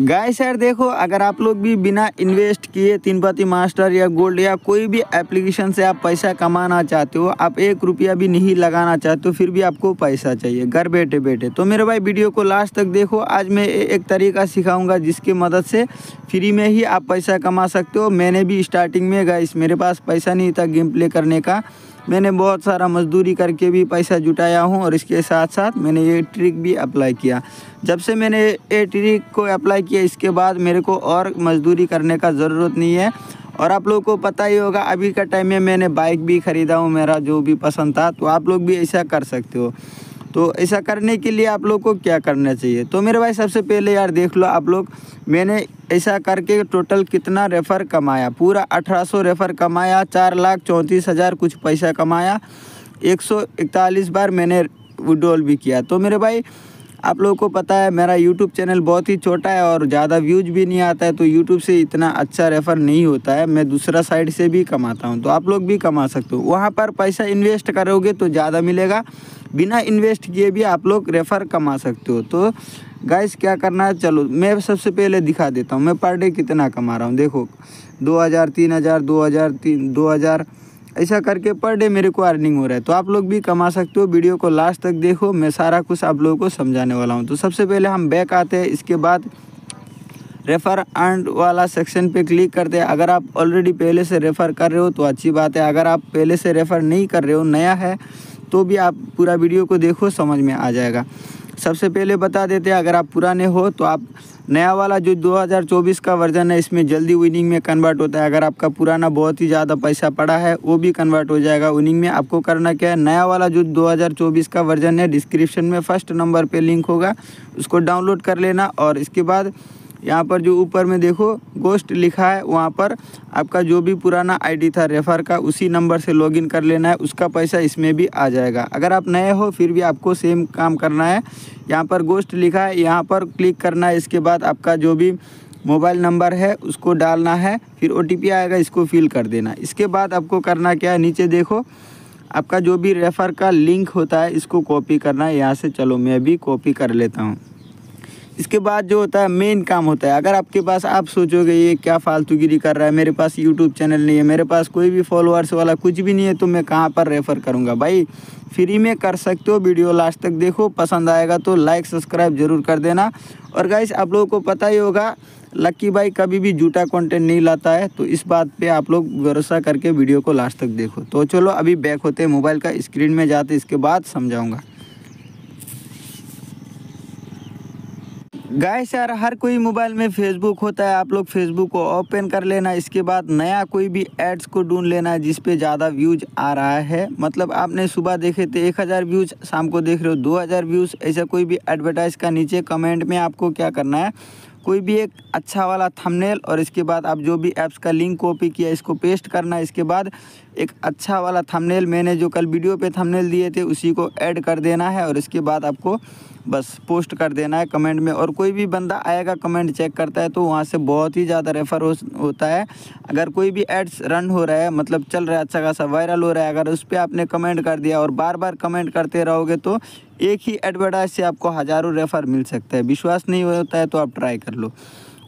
Guys यार देखो, अगर आप लोग भी बिना इन्वेस्ट किए तीन पति मास्टर या गोल्ड या कोई भी एप्लीकेशन से आप पैसा कमाना चाहते हो, आप एक रुपया भी नहीं लगाना चाहते हो, फिर भी आपको पैसा चाहिए। घर बैठे बैठे। तो मेरे भाई वीडियो को लास्ट तक देखो। आज मैं एक तरीका सिखाऊँगा जिसकी मदद से फ्री में ही आप पैसा कमा सकते हो। मैंने भी स्टार्टिंग में गाइस मेरे पास पैसा नहीं था गेम प्ले करने का। मैंने बहुत सारा मजदूरी करके भी पैसा जुटाया हूँ और इसके साथ साथ मैंने ये ट्रिक भी अप्लाई किया। जब से मैंने ये ट्रिक को अप्लाई किया, इसके बाद मेरे को और मजदूरी करने का ज़रूरत नहीं है। और आप लोगों को पता ही होगा, अभी का टाइम में मैंने बाइक भी ख़रीदा हूँ, मेरा जो भी पसंद था तो आप लोग भी ऐसा कर सकते हो। तो ऐसा करने के लिए आप लोग को क्या करना चाहिए? तो मेरे भाई, सबसे पहले यार देख लो आप लोग, मैंने ऐसा करके टोटल कितना रेफ़र कमाया? पूरा अठारह सौ रेफ़र कमाया, चार लाख चौंतीस हज़ार कुछ पैसा कमाया। एक सौ इकतालीस बार मैंने विड्रॉल भी किया। तो मेरे भाई आप लोगों को पता है, मेरा यूट्यूब चैनल बहुत ही छोटा है और ज़्यादा व्यूज़ भी नहीं आता है तो यूट्यूब से इतना अच्छा रेफ़र नहीं होता है। मैं दूसरा साइड से भी कमाता हूँ तो आप लोग भी कमा सकते हो। वहाँ पर पैसा इन्वेस्ट करोगे तो ज़्यादा मिलेगा। बिना इन्वेस्ट किए भी आप लोग रेफ़र कमा सकते हो। तो गाइस क्या करना है? चलो, मैं सबसे पहले दिखा देता हूँ, मैं पर डे कितना कमा रहा हूँ। देखो, दो हज़ार, तीन हज़ार, दो हज़ार, तीन, दो हज़ार ऐसा करके पर डे मेरे को अर्निंग हो रहा है। तो आप लोग भी कमा सकते हो। वीडियो को लास्ट तक देखो। मैं सारा कुछ आप लोगों को समझाने वाला हूँ। तो सबसे पहले हम बैक आते हैं। इसके बाद रेफ़र एंड वाला सेक्शन पे क्लिक करते हैं। अगर आप ऑलरेडी पहले से रेफ़र कर रहे हो तो अच्छी बात है। अगर आप पहले से रेफ़र नहीं कर रहे हो, नया है तो भी आप पूरा वीडियो को देखो, समझ में आ जाएगा। सबसे पहले बता देते हैं, अगर आप पुराने हो तो आप नया वाला जो 2024 का वर्जन है, इसमें जल्दी विनिंग में कन्वर्ट होता है। अगर आपका पुराना बहुत ही ज़्यादा पैसा पड़ा है, वो भी कन्वर्ट हो जाएगा विनिंग में। आपको करना क्या है, नया वाला जो 2024 का वर्जन है डिस्क्रिप्शन में फ़र्स्ट नंबर पे लिंक होगा, उसको डाउनलोड कर लेना और इसके बाद यहाँ पर जो ऊपर में देखो गोस्ट लिखा है, वहाँ पर आपका जो भी पुराना आईडी था रेफर का, उसी नंबर से लॉगिन कर लेना है, उसका पैसा इसमें भी आ जाएगा। अगर आप नए हो, फिर भी आपको सेम काम करना है। यहाँ पर गोस्ट लिखा है, यहाँ पर क्लिक करना है, इसके बाद आपका जो भी मोबाइल नंबर है, उसको डालना है, फिर ओटीपी आएगा, इसको फिल कर देना इसके बाद आपको करना क्या है, नीचे देखो, आपका जो भी रेफ़र का लिंक होता है, इसको कॉपी करना है, यहाँ से चलो, मैं भी कॉपी कर लेता हूँ। इसके बाद जो होता है मेन काम होता है। अगर आपके पास, आप सोचोगे, ये क्या फालतूगिरी कर रहा है, मेरे पास यूट्यूब चैनल नहीं है, मेरे पास कोई भी फॉलोअर्स वाला कुछ भी नहीं है तो मैं कहाँ पर रेफ़र करूँगा? भाई फ्री में कर सकते हो वीडियो लास्ट तक देखो, पसंद आएगा तो लाइक सब्सक्राइब ज़रूर कर देना। और गाइस आप लोगों को पता ही होगा लक्की भाई कभी भी झूठा कंटेंट नहीं लाता है तो इस बात पे आप लोग भरोसा करके वीडियो को लास्ट तक देखो। तो चलो, अभी बैक होते हैं मोबाइल का स्क्रीन में, जाते इसके बाद समझाऊँगा। गाइस यार, हर कोई मोबाइल में फेसबुक होता है, आप लोग फेसबुक को ओपन कर लेना, इसके बाद नया कोई भी एड्स को ढूंढ लेना जिस पे ज़्यादा व्यूज़ आ रहा है। मतलब आपने सुबह देखे थे एक हज़ार व्यूज़ शाम को देख रहे हो दो हज़ार व्यूज़ ऐसा कोई भी एडवर्टाइज का नीचे कमेंट में आपको क्या करना है? कोई भी एक अच्छा वाला थंबनेल और इसके बाद आप जो भी ऐप्स का लिंक कॉपी किया, इसको पेस्ट करना, इसके बाद एक अच्छा वाला थंबनेल मैंने जो कल वीडियो पे थंबनेल दिए थे, उसी को ऐड कर देना है और इसके बाद आपको बस पोस्ट कर देना है कमेंट में। और कोई भी बंदा आएगा कमेंट चेक करता है तो वहाँ से बहुत ही ज़्यादा रेफ़र हो, होता है। अगर कोई भी एड्स रन हो रहा है मतलब चल रहा है अच्छा खासा वायरल हो रहा है अगर उस पर आपने कमेंट कर दिया और बार बार कमेंट करते रहोगे तो एक ही एडवर्टाइज से आपको हज़ारों रेफ़र मिल सकता है। विश्वास नहीं होता है तो आप ट्राई कर लो।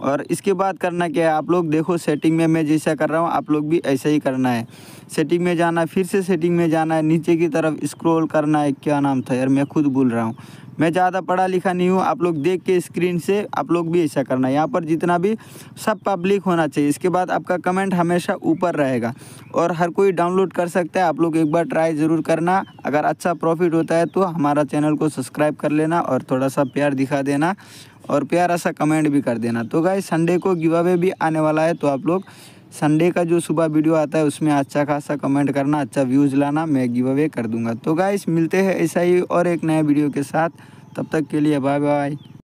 और इसके बाद करना क्या है? आप लोग देखो सेटिंग में मैं जैसा कर रहा हूँ, आप लोग भी ऐसा ही करना है। सेटिंग में जाना है फिर से सेटिंग में जाना है, नीचे की तरफ़ स्क्रॉल करना है, क्या नाम था यार, मैं खुद भूल रहा हूँ। मैं ज़्यादा पढ़ा लिखा नहीं हूँ, आप लोग देख के स्क्रीन से आप लोग भी ऐसा करना है। यहाँ पर जितना भी सब पब्लिक होना चाहिए, इसके बाद आपका कमेंट हमेशा ऊपर रहेगा। और हर कोई डाउनलोड कर सकता है, आप लोग एक बार ट्राई ज़रूर करना। अगर अच्छा प्रॉफिट होता है तो हमारा चैनल को सब्सक्राइब कर लेना और थोड़ा सा प्यार दिखा देना। और प्यारा सा कमेंट भी कर देना। तो गाइस संडे को गिव अवे भी आने वाला है तो आप लोग संडे का जो सुबह वीडियो आता है, उसमें अच्छा खासा कमेंट करना अच्छा व्यूज़ लाना, मैं गिव अवे कर दूँगा। तो गाइस मिलते हैं ऐसा ही और एक नया वीडियो के साथ। तब तक के लिए बाय बाय